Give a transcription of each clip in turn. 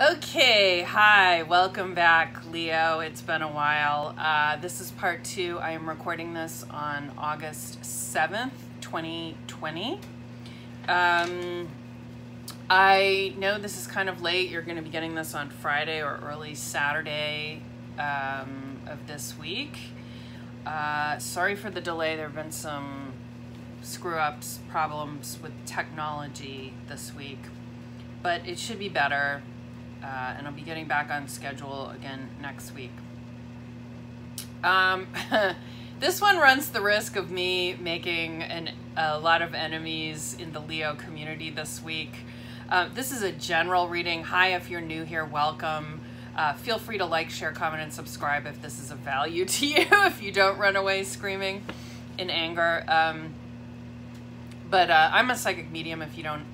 Okay, hi, welcome back, Leo. It's been a while. Uh, this is part two. I am recording this on August 7th, 2020. Um, I know this is kind of late. You're going to be getting this on Friday or early Saturday um, of this week. Uh, sorry for the delay. There have been some screw ups, problems with technology this week, but it should be better. Uh, and I'll be getting back on schedule again next week. Um, this one runs the risk of me making an, a lot of enemies in the Leo community this week. Uh, this is a general reading. Hi, if you're new here, welcome. Uh, feel free to like, share, comment, and subscribe if this is of value to you, if you don't run away screaming in anger. Um, but uh, I'm a psychic medium if you don't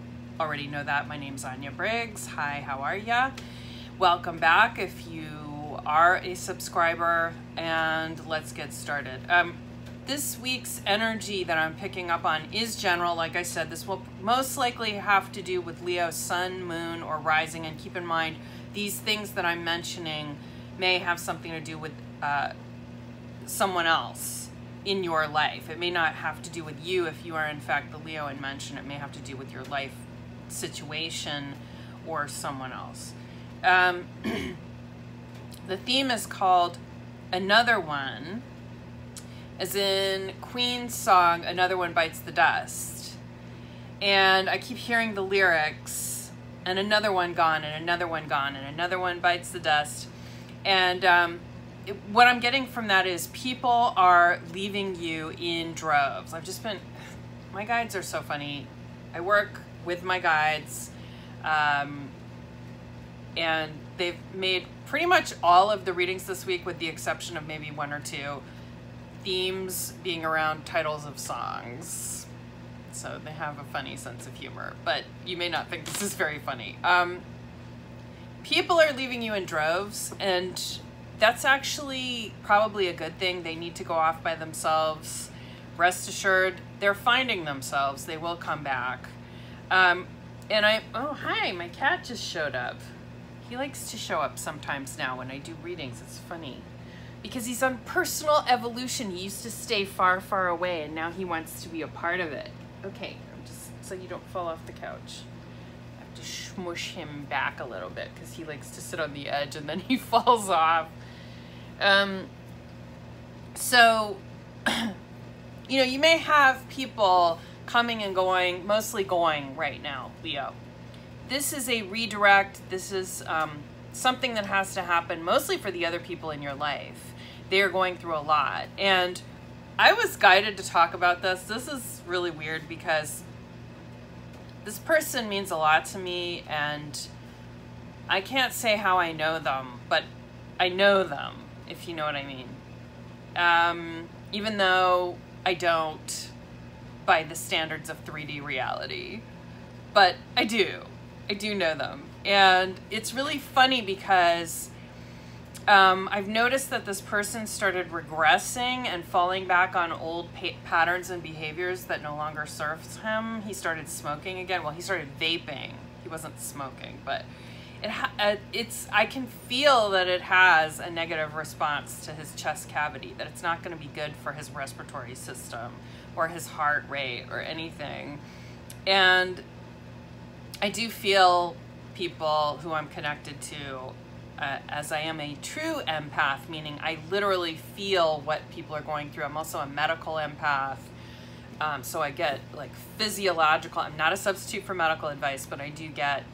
already know that, my name's Anya Briggs. Hi, how are ya? Welcome back if you are a subscriber, and let's get started. Um, this week's energy that I'm picking up on is general. Like I said, this will most likely have to do with Leo, sun, moon, or rising. And keep in mind, these things that I'm mentioning may have something to do with uh, someone else in your life. It may not have to do with you if you are, in fact, the Leo in mention. It may have to do with your life situation or someone else. Um, the theme is called Another One, as in Queen's song, Another One Bites the Dust. And I keep hearing the lyrics, and another one gone, and another one gone, and another one bites the dust. And um, it, what I'm getting from that is people are leaving you in droves. I've just been, my guides are so funny. I work with my guides. Um, and they've made pretty much all of the readings this week, with the exception of maybe one or two themes being around titles of songs. So they have a funny sense of humor, but you may not think this is very funny. Um, people are leaving you in droves, and that's actually probably a good thing. They need to go off by themselves. Rest assured, they're finding themselves. They will come back. Um, and I, oh, hi, my cat just showed up. He likes to show up sometimes now when I do readings. It's funny. Because he's on personal evolution. He used to stay far, far away, and now he wants to be a part of it. Okay, I'm just so you don't fall off the couch. I have to smush him back a little bit because he likes to sit on the edge and then he falls off. Um, so, you know, you may have people coming and going, mostly going right now, Leo. This is a redirect. This is um, something that has to happen mostly for the other people in your life. They are going through a lot. And I was guided to talk about this. This is really weird because this person means a lot to me and I can't say how I know them, but I know them, if you know what I mean. Um, even though I don't by the standards of 3D reality. But I do. I do know them. And it's really funny because um, I've noticed that this person started regressing and falling back on old pa patterns and behaviors that no longer serves him. He started smoking again. Well, he started vaping. He wasn't smoking, but it uh, it's I can feel that it has a negative response to his chest cavity. That it's not going to be good for his respiratory system or his heart rate or anything. And I do feel people who I'm connected to uh, as I am a true empath, meaning I literally feel what people are going through. I'm also a medical empath. Um, so I get like physiological, I'm not a substitute for medical advice, but I do get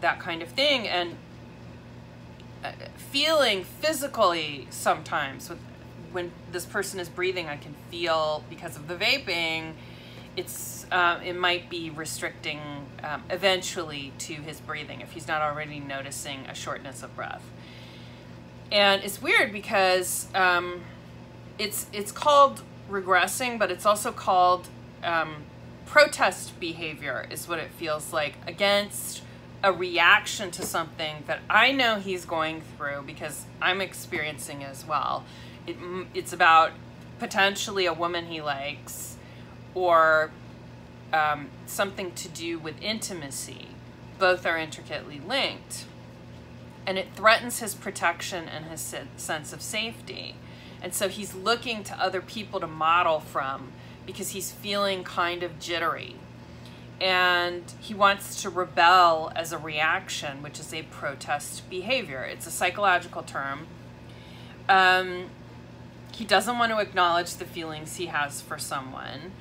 that kind of thing. And uh, feeling physically sometimes with when this person is breathing, I can feel because of the vaping, it's uh, it might be restricting um, eventually to his breathing if he's not already noticing a shortness of breath. And it's weird because um, it's it's called regressing, but it's also called um, protest behavior is what it feels like against a reaction to something that I know he's going through because I'm experiencing as well. It, it's about potentially a woman he likes or um, something to do with intimacy. Both are intricately linked. and it threatens his protection and his sense of safety. And so he's looking to other people to model from because he's feeling kind of jittery. And he wants to rebel as a reaction, which is a protest behavior. It's a psychological term. Um, he doesn't want to acknowledge the feelings he has for someone.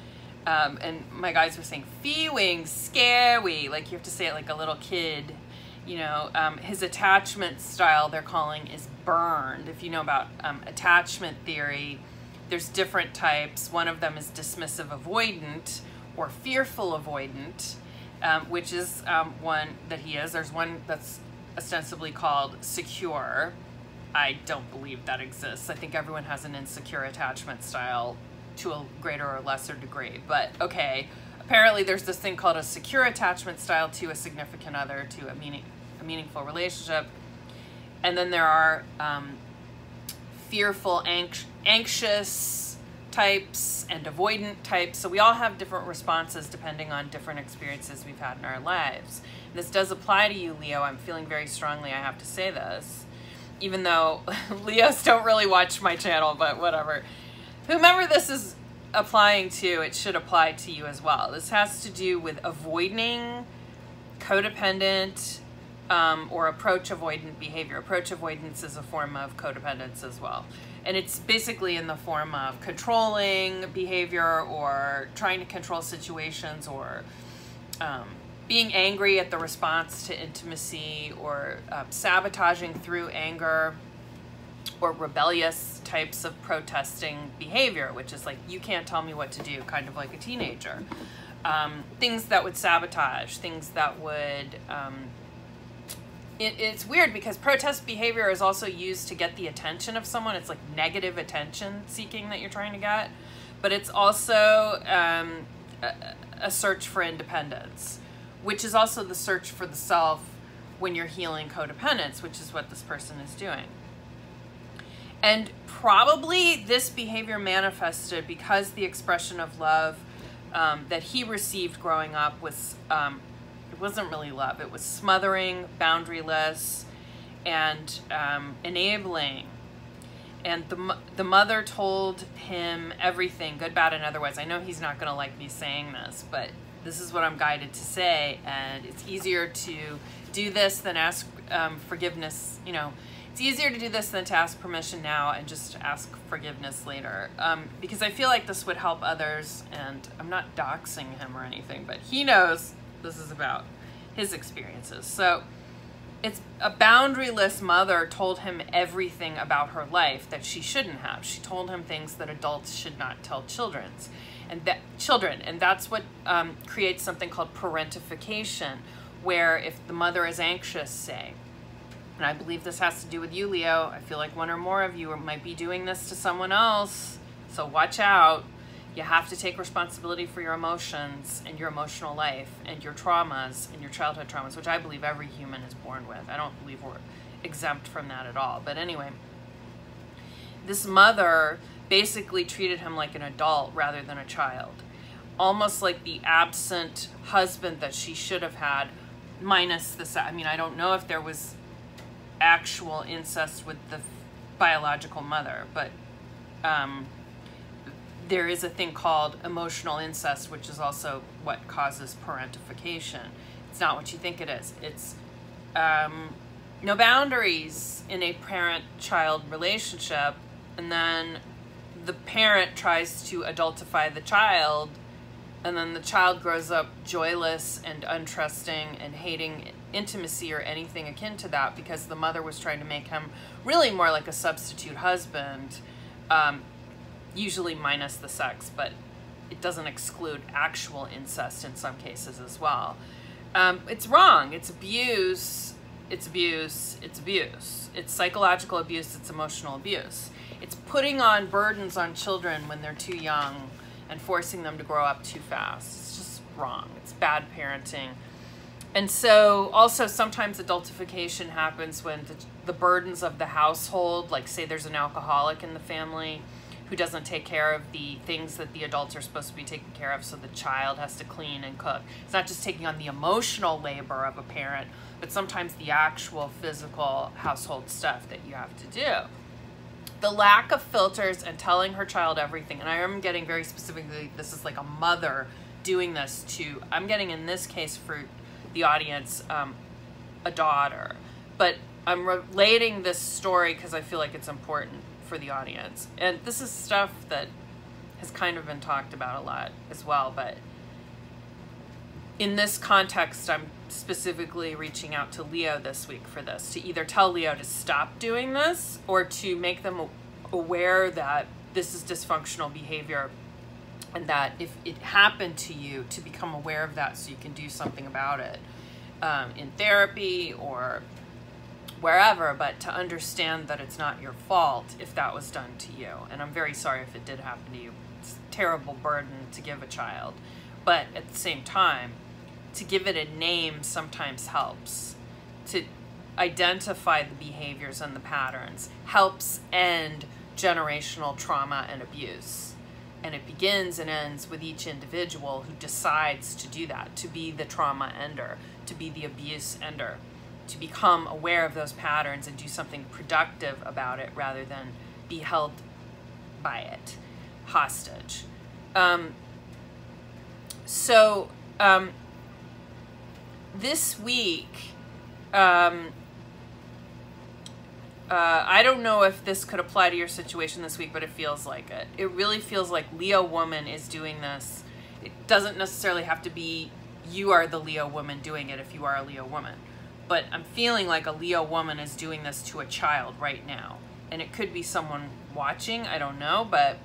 Um, and my guys were saying, feelings, scary. Like you have to say it like a little kid. You know, um, his attachment style, they're calling, is burned. If you know about um, attachment theory, there's different types. One of them is dismissive avoidant or fearful avoidant, um, which is um, one that he is. There's one that's ostensibly called secure. I don't believe that exists. I think everyone has an insecure attachment style to a greater or lesser degree. But okay, apparently there's this thing called a secure attachment style to a significant other, to a, meaning, a meaningful relationship. And then there are um, fearful, anx anxious types and avoidant types. So we all have different responses depending on different experiences we've had in our lives. This does apply to you, Leo. I'm feeling very strongly, I have to say this. Even though Leos don't really watch my channel, but whatever whomever this is applying to, it should apply to you as well. This has to do with avoiding codependent um, or approach avoidant behavior. Approach avoidance is a form of codependence as well. And it's basically in the form of controlling behavior or trying to control situations or um, being angry at the response to intimacy or uh, sabotaging through anger or rebellious types of protesting behavior, which is like, you can't tell me what to do, kind of like a teenager. Um, things that would sabotage, things that would. Um, it, it's weird because protest behavior is also used to get the attention of someone. It's like negative attention seeking that you're trying to get, but it's also um, a, a search for independence, which is also the search for the self when you're healing codependence, which is what this person is doing. And probably this behavior manifested because the expression of love um, that he received growing up was, um, it wasn't really love, it was smothering, boundaryless, and um, enabling. And the, the mother told him everything, good, bad, and otherwise. I know he's not going to like me saying this, but this is what I'm guided to say. And it's easier to do this than ask um, forgiveness, you know, it's easier to do this than to ask permission now and just ask forgiveness later. Um, because I feel like this would help others, and I'm not doxing him or anything, but he knows this is about his experiences. So it's a boundaryless mother told him everything about her life that she shouldn't have. She told him things that adults should not tell children's and that children, and that's what um, creates something called parentification, where if the mother is anxious, say, and I believe this has to do with you, Leo. I feel like one or more of you might be doing this to someone else. So watch out. You have to take responsibility for your emotions and your emotional life and your traumas and your childhood traumas, which I believe every human is born with. I don't believe we're exempt from that at all. But anyway, this mother basically treated him like an adult rather than a child. Almost like the absent husband that she should have had, minus the, I mean, I don't know if there was actual incest with the biological mother, but um, there is a thing called emotional incest, which is also what causes parentification. It's not what you think it is. It's um, no boundaries in a parent-child relationship, and then the parent tries to adultify the child, and then the child grows up joyless and untrusting and hating intimacy or anything akin to that because the mother was trying to make him really more like a substitute husband, um, usually minus the sex, but it doesn't exclude actual incest in some cases as well. Um, it's wrong. It's abuse. It's abuse. It's abuse. It's psychological abuse. It's emotional abuse. It's putting on burdens on children when they're too young and forcing them to grow up too fast. It's just wrong. It's bad parenting. And so also sometimes adultification happens when the, the burdens of the household, like say there's an alcoholic in the family who doesn't take care of the things that the adults are supposed to be taking care of, so the child has to clean and cook. It's not just taking on the emotional labor of a parent, but sometimes the actual physical household stuff that you have to do. The lack of filters and telling her child everything, and I am getting very specifically, this is like a mother doing this to, I'm getting in this case for the audience, um, a daughter. But I'm relating this story because I feel like it's important for the audience. And this is stuff that has kind of been talked about a lot as well, but in this context, I'm specifically reaching out to Leo this week for this to either tell Leo to stop doing this or to make them aware that this is dysfunctional behavior and that if it happened to you, to become aware of that so you can do something about it um, in therapy or wherever, but to understand that it's not your fault if that was done to you. And I'm very sorry if it did happen to you. It's a terrible burden to give a child. But at the same time, to give it a name sometimes helps. To identify the behaviors and the patterns helps end generational trauma and abuse. And it begins and ends with each individual who decides to do that, to be the trauma ender, to be the abuse ender, to become aware of those patterns and do something productive about it rather than be held by it hostage. Um, so, um, this week, um, uh, I don't know if this could apply to your situation this week, but it feels like it. It really feels like Leo woman is doing this. It doesn't necessarily have to be you are the Leo woman doing it if you are a Leo woman. But I'm feeling like a Leo woman is doing this to a child right now. And it could be someone watching, I don't know, but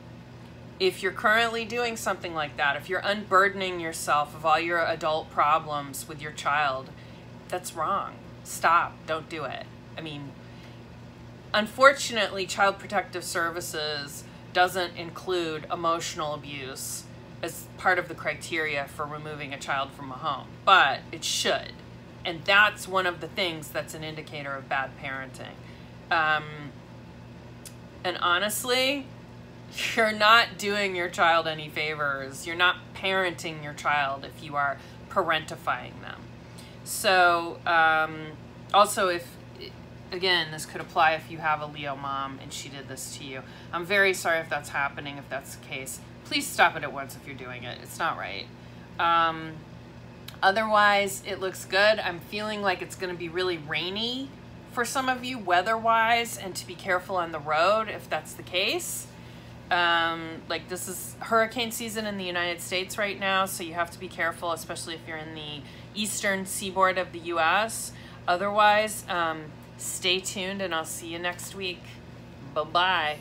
if you're currently doing something like that, if you're unburdening yourself of all your adult problems with your child, that's wrong. Stop. Don't do it. I mean, unfortunately, Child Protective Services doesn't include emotional abuse as part of the criteria for removing a child from a home, but it should. And that's one of the things that's an indicator of bad parenting. Um, and honestly, you're not doing your child any favors. You're not parenting your child if you are parentifying them. So, um, also, if again, this could apply if you have a Leo mom and she did this to you. I'm very sorry if that's happening, if that's the case. Please stop it at once if you're doing it. It's not right. Um, otherwise, it looks good. I'm feeling like it's going to be really rainy for some of you weather-wise and to be careful on the road if that's the case. Um, like this is hurricane season in the United States right now, so you have to be careful, especially if you're in the eastern seaboard of the U.S. Otherwise, um, stay tuned and I'll see you next week. Bye-bye.